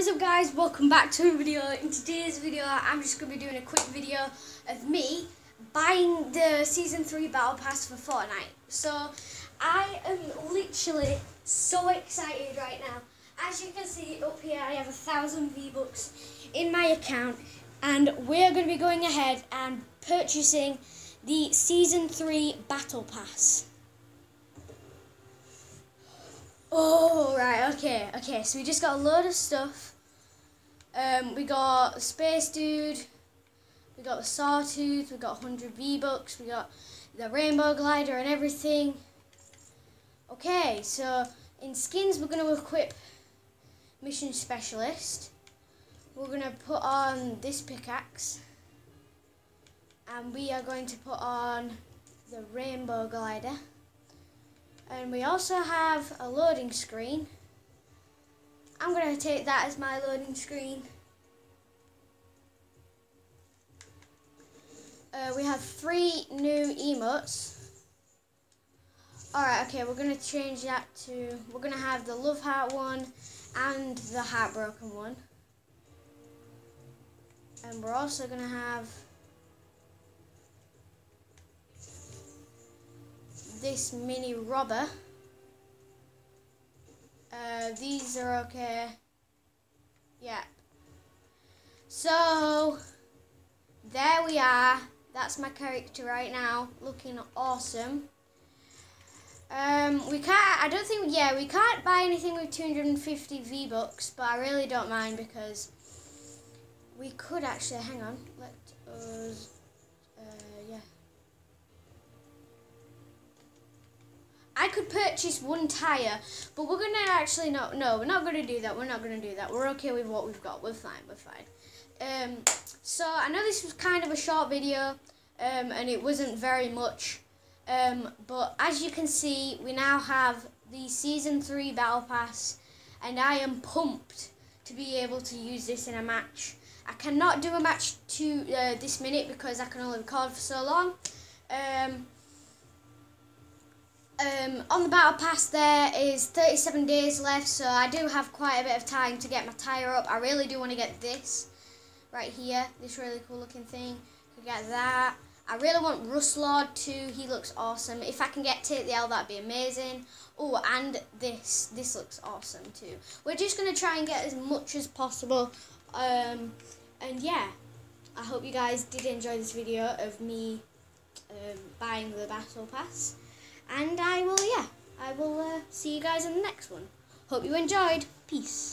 What is up guys, welcome back to a video. In today's video I'm just going to be doing a quick video of me buying the Season 3 Battle Pass for Fortnite. So I am literally so excited right now. As you can see up here I have a thousand V-Bucks in my account and we're going to be going ahead and purchasing the Season 3 Battle Pass. Oh, right, okay, okay. So we just got a load of stuff. Um, we got the Space Dude, we got the Sawtooth, we got 100 V-Bucks, we got the Rainbow Glider and everything. Okay, so in skins we're going to equip Mission Specialist. We're going to put on this pickaxe. And we are going to put on the Rainbow Glider. And we also have a loading screen. I'm going to take that as my loading screen. Uh, we have three new emotes. Alright, okay, we're going to change that to, we're going to have the Love Heart one and the Heartbroken one. And we're also going to have this mini robber. Uh, these are okay. Yeah. So, there we are. That's my character right now, looking awesome. Um, we can't, I don't think, yeah, we can't buy anything with 250 V-Bucks, but I really don't mind because we could actually, hang on, let us Yeah. I could purchase one tier, but we're going to actually, no, no, we're not going to do that. We're not to do that. We're okay with what we've got. We're fine, we're fine. Um, so I know this was kind of a short video, um, and it wasn't very much. Um, but as you can see, we now have the Season 3 Battle Pass, and I am pumped to be able to use this in a match. I cannot do a match to uh, this minute because I can only record for so long. Um, um, on the battle pass there is 37 days left so I do have quite a bit of time to get my tier up. I really do want to get this right here, this really cool looking thing. Could get that. I really want Rust Lord too, he looks awesome. If I can get Take the L that'd be amazing. Oh and this, this looks awesome too. We're just going to try and get as much as possible. Um, and yeah, I hope you guys did enjoy this video of me um, buying the Battle Pass. And I will, yeah, I will uh, see you guys in the next one. Hope you enjoyed. Peace.